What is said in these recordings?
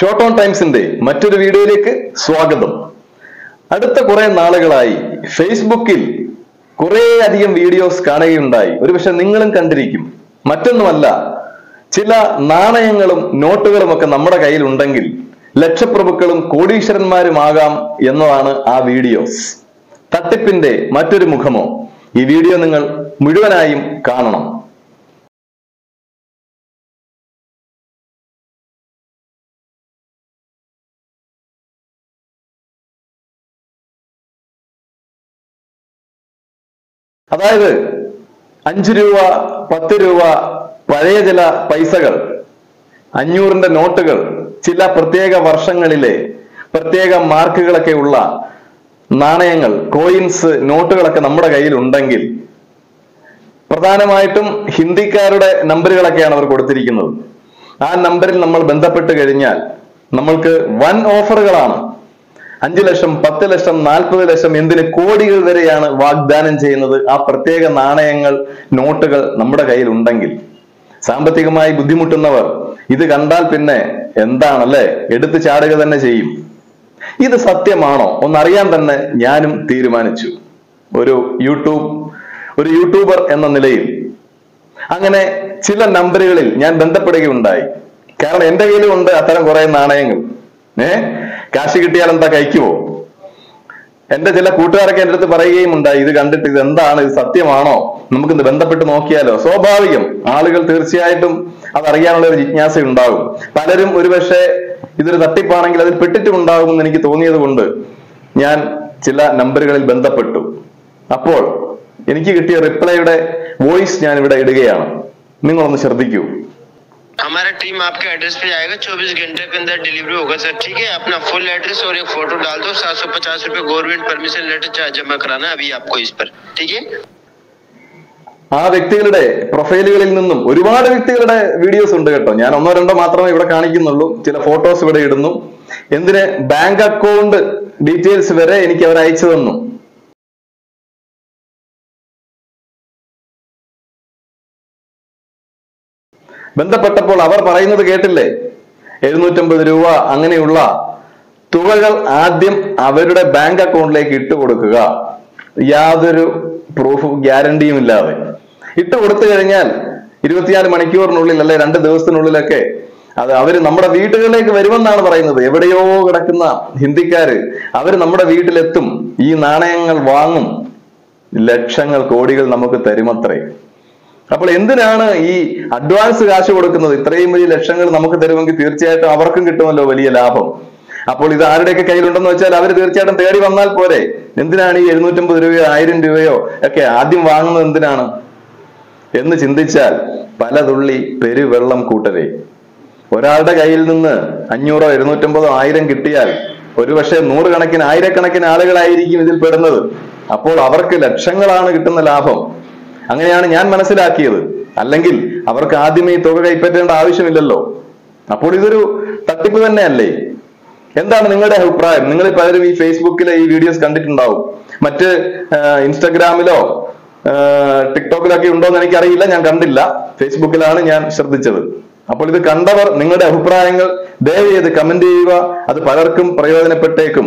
Short on ടൈംസിന്റെ മറ്റൊരു വീഡിയോയിലേക്ക് സ്വാഗതം. അടുത്ത കുറെ നാളുകളായി ഫേസ്ബുക്കിൽ കുറെ അധികം വീഡിയോസ് കാണുകയുണ്ടായി. ഒരുപക്ഷെ നിങ്ങളും കണ്ടിരിക്കും. മറ്റൊന്നുമല്ല ചില നാണയങ്ങളും നോട്ടുകളും ഒക്കെ നമ്മുടെ കയ്യിൽ ഉണ്ടെങ്കിൽ ലക്ഷപ്രഭുക്കളും കോടീശ്വരന്മാരുമാകാം എന്നതാണ് ആ വീഡിയോസ് തട്ടിപ്പിന്റെ മറ്റൊരു മുഖമോ? ഈ വീഡിയോ നിങ്ങൾ മുഴുവനായും കാണണം. അതായത് അഞ്ചു രൂപ പത്ത് രൂപ പഴയ ചില പൈസകൾ അഞ്ഞൂറിന്റെ നോട്ടുകൾ ചില പ്രത്യേക വർഷങ്ങളിലെ പ്രത്യേക മാർക്കുകളൊക്കെ ഉള്ള നാണയങ്ങൾ കോയിൻസ് നോട്ടുകളൊക്കെ നമ്മുടെ കയ്യിൽ ഉണ്ടെങ്കിൽ പ്രധാനമായിട്ടും ഹിന്ദിക്കാരുടെ നമ്പറുകളൊക്കെയാണ് അവർ കൊടുത്തിരിക്കുന്നത്. ആ നമ്പറിൽ നമ്മൾ ബന്ധപ്പെട്ട് കഴിഞ്ഞാൽ നമ്മൾക്ക് വൻ ഓഫറുകളാണ്. അഞ്ചു ലക്ഷം പത്ത് ലക്ഷം നാൽപ്പത് ലക്ഷം എന്തിന് കോടികൾ വരെയാണ് വാഗ്ദാനം ചെയ്യുന്നത്? ആ പ്രത്യേക നാണയങ്ങൾ നോട്ടുകൾ നമ്മുടെ കയ്യിൽ ഉണ്ടെങ്കിൽ സാമ്പത്തികമായി ബുദ്ധിമുട്ടുന്നവർ ഇത് കണ്ടാൽ പിന്നെ എന്താണല്ലേ? എടുത്തു ചാടുക തന്നെ ചെയ്യും. ഇത് സത്യമാണോ? ഒന്നറിയാൻ തന്നെ ഞാനും തീരുമാനിച്ചു. ഒരു യൂട്യൂബ് ഒരു യൂട്യൂബർ എന്ന നിലയിൽ. അങ്ങനെ ചില നമ്പറുകളിൽ ഞാൻ ബന്ധപ്പെടുകയുണ്ടായി. കാരണം എന്റെ കയ്യിലും ഉണ്ട് അത്തരം കുറെ നാണയങ്ങൾ. ഏ? കാശ് കിട്ടിയാൽ എന്താ കഴിക്കുമോ എന്റെ ചില കൂട്ടുകാരൊക്കെ എന്റെ അടുത്ത് പറയുകയും ഉണ്ടായി ഇത് കണ്ടിട്ട് ഇത് എന്താണ് ഇത് സത്യമാണോ? നമുക്ക് നമുക്കിന്ന് ബന്ധപ്പെട്ട് നോക്കിയാലോ? സ്വാഭാവികം ആളുകൾ തീർച്ചയായിട്ടും അതറിയാനുള്ള ഒരു ജിജ്ഞാസ ഉണ്ടാകും. പലരും ഒരുപക്ഷെ ഇതൊരു തട്ടിപ്പാണെങ്കിൽ അതിൽ പെട്ടിട്ടും ഉണ്ടാകുമെന്ന് എനിക്ക് തോന്നിയത് കൊണ്ട് ഞാൻ ചില നമ്പറുകളിൽ ബന്ധപ്പെട്ടു. അപ്പോൾ എനിക്ക് കിട്ടിയ റിപ്ലൈയുടെ വോയിസ് ഞാൻ ഇവിടെ ഇടുകയാണ്. നിങ്ങളൊന്ന് ശ്രദ്ധിക്കൂ. हमारा टीम आपके एड्रेस पे जाएगा 24 घंटे के अंदर डिलीवरी होगा सर ठीक है अपना फुल एड्रेस और एक फोटो डाल दो सात सौ पचास रूपए गवर्नमेंट परमिशन लेटर चार्ज जमा कराना है अभी आपको इस पर ठीक है ആ വ്യക്തികളുടെ പ്രൊഫൈലുകളിൽ നിന്നും ഒരുപാട് വ്യക്തികളുടെ വീഡിയോസ് ഉണ്ട് കേട്ടോ ഞാൻ ഒന്നോ രണ്ടോ മാത്രമേ ഇവിടെ കാണിക്കുന്നുള്ളൂ ചില ഫോട്ടോസ് ഇവിടെ ഇടുന്നു എന്തിന് ബാങ്ക് അക്കൗണ്ട് ഡീറ്റെയിൽസ് വരെ എനിക്ക് അവർ അയച്ചു തന്നു ബന്ധപ്പെട്ടപ്പോൾ അവർ പറയുന്നത് കേട്ടില്ലേ? എഴുന്നൂറ്റമ്പത് രൂപ അങ്ങനെയുള്ള തുകകൾ ആദ്യം അവരുടെ ബാങ്ക് അക്കൗണ്ടിലേക്ക് ഇട്ട് കൊടുക്കുക. യാതൊരു പ്രൂഫും ഗ്യാരണ്ടിയും ഇല്ലാതെ. ഇട്ട് കൊടുത്തു കഴിഞ്ഞാൽ ഇരുപത്തിനാല് മണിക്കൂറിനുള്ളിൽ അല്ലെ രണ്ട് ദിവസത്തിനുള്ളിലൊക്കെ അത് അവർ നമ്മുടെ വീടുകളിലേക്ക് വരുമെന്നാണ് പറയുന്നത്. എവിടെയോ കിടക്കുന്ന ഹിന്ദിക്കാര് അവർ നമ്മുടെ വീട്ടിലെത്തും. ഈ നാണയങ്ങൾ വാങ്ങും. ലക്ഷങ്ങൾ കോടികൾ നമുക്ക് തരുമത്രേ. അപ്പോൾ എന്തിനാണ് ഈ അഡ്വാൻസ് കാശ് കൊടുക്കുന്നത്? ഇത്രയും വലിയ ലക്ഷങ്ങൾ നമുക്ക് തരുമെങ്കിൽ തീർച്ചയായിട്ടും അവർക്കും കിട്ടുമല്ലോ വലിയ ലാഭം. അപ്പോൾ ഇത് ആരുടെയൊക്കെ കയ്യിലുണ്ടെന്ന് വെച്ചാൽ അവർ തീർച്ചയായിട്ടും തേടി വന്നാൽ പോരെ. എന്തിനാണ് ഈ എഴുന്നൂറ്റമ്പത് രൂപയോ ആയിരം രൂപയോ ഒക്കെ ആദ്യം വാങ്ങുന്നത് എന്തിനാണ്? എന്ന് ചിന്തിച്ചാൽ പല പലതുള്ളി പെരുവെള്ളം കൂട്ടരെ ഒരാളുടെ കയ്യിൽ നിന്ന് അഞ്ഞൂറോ എഴുന്നൂറ്റമ്പതോ ആയിരം കിട്ടിയാൽ ഒരുപക്ഷെ നൂറുകണക്കിന് ആയിരക്കണക്കിന് ആളുകളായിരിക്കും ഇതിൽ പെടുന്നത്. അപ്പോൾ അവർക്ക് ലക്ഷങ്ങളാണ് കിട്ടുന്ന ലാഭം. അങ്ങനെയാണ് ഞാൻ മനസ്സിലാക്കിയത്. അല്ലെങ്കിൽ അവർക്ക് ആദ്യമേ ഈ തുക കൈപ്പറ്റേണ്ട ആവശ്യമില്ലല്ലോ. അപ്പോൾ ഇതൊരു തട്ടിപ്പ് തന്നെയല്ലേ? എന്താണ് നിങ്ങളുടെ അഭിപ്രായം? നിങ്ങൾ പലരും ഈ ഫേസ്ബുക്കിലെ ഈ വീഡിയോസ് കണ്ടിട്ടുണ്ടാവും. മറ്റ് ഇൻസ്റ്റഗ്രാമിലോ ടിക്ടോക്കിലൊക്കെ ഉണ്ടോ എന്ന് എനിക്കറിയില്ല ഞാൻ കണ്ടില്ല. ഫേസ്ബുക്കിലാണ് ഞാൻ ശ്രദ്ധിച്ചത്. അപ്പോൾ ഇത് കണ്ടവർ നിങ്ങളുടെ അഭിപ്രായങ്ങൾ ദയവ് ചെയ്ത് കമന്റ് ചെയ്യുക. അത് പലർക്കും പ്രയോജനപ്പെട്ടേക്കും.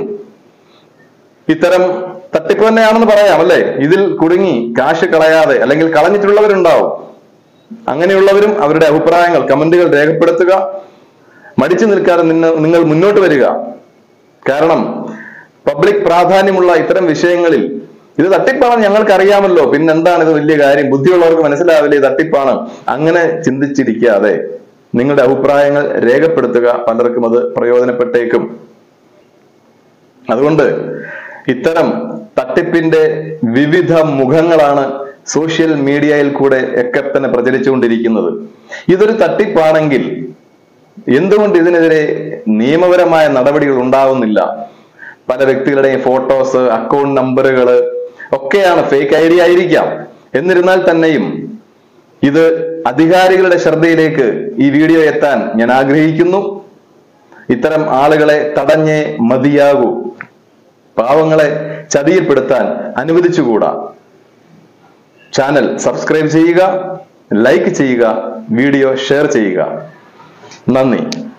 ഇത്തരം തട്ടിപ്പ് തന്നെയാണെന്ന് പറയാം അല്ലെ? ഇതിൽ കുടുങ്ങി കാശ് കളയാതെ അല്ലെങ്കിൽ കളഞ്ഞിട്ടുള്ളവരുണ്ടാവും. അങ്ങനെയുള്ളവരും അവരുടെ അഭിപ്രായങ്ങൾ കമന്റുകൾ രേഖപ്പെടുത്തുക മടിച്ചു നിൽക്കാതെ നിന്ന് നിങ്ങൾ മുന്നോട്ട് വരിക. കാരണം പബ്ലിക് പ്രാധാന്യമുള്ള ഇത്തരം വിഷയങ്ങളിൽ ഇത് തട്ടിപ്പാണ് ഞങ്ങൾക്ക് അറിയാമല്ലോ പിന്നെന്താണ് ഇത് വലിയ കാര്യം? ബുദ്ധിയുള്ളവർക്ക് മനസ്സിലാവില്ലേ തട്ടിപ്പാണ്. അങ്ങനെ ചിന്തിച്ചിരിക്കാതെ നിങ്ങളുടെ അഭിപ്രായങ്ങൾ രേഖപ്പെടുത്തുക പലർക്കും അത് പ്രയോജനപ്പെട്ടേക്കും. അതുകൊണ്ട് ഇത്തരം തട്ടിപ്പിന്റെ വിവിധ മുഖങ്ങളാണ് സോഷ്യൽ മീഡിയയിൽ കൂടെ ഒക്കെ തന്നെ പ്രചരിച്ചുകൊണ്ടിരിക്കുന്നത്. ഇതൊരു തട്ടിപ്പാണെങ്കിൽ എന്തുകൊണ്ട് ഇതിനെതിരെ നിയമപരമായ നടപടികൾ ഉണ്ടാവുന്നില്ല? പല വ്യക്തികളുടെയും ഫോട്ടോസ് അക്കൗണ്ട് നമ്പറുകൾ ഒക്കെയാണ് ഫേക്ക് ഐ ഡി ആയിരിക്കാം. എന്നിരുന്നാൽ തന്നെയും ഇത് അധികാരികളുടെ ശ്രദ്ധയിലേക്ക് ഈ വീഡിയോ എത്താൻ ഞാൻ ആഗ്രഹിക്കുന്നു. ഇത്തരം ആളുകളെ തടഞ്ഞേ മതിയാകൂ. പാവങ്ങളെ ചതിയിൽപ്പെടുത്താൻ അനുവദിച്ചുകൂടാ? ചാനൽ സബ്സ്ക്രൈബ് ചെയ്യുക ലൈക്ക് ചെയ്യുക വീഡിയോ ഷെയർ ചെയ്യുക. നന്ദി.